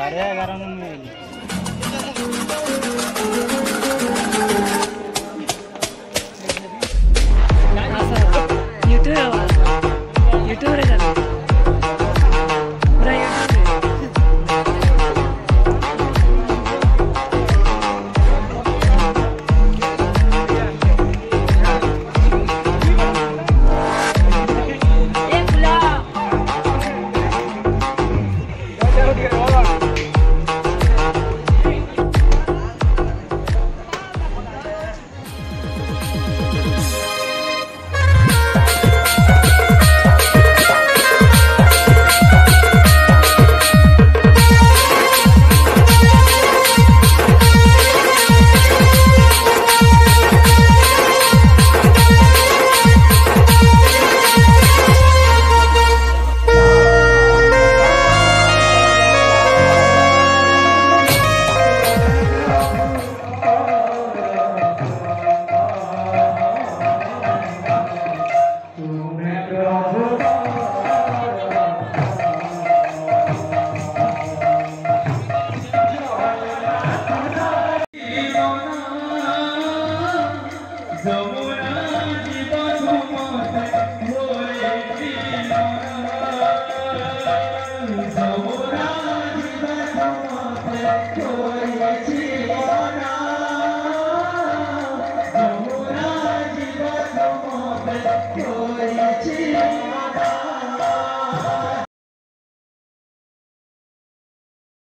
साढ़े ग्यारह में Tell me.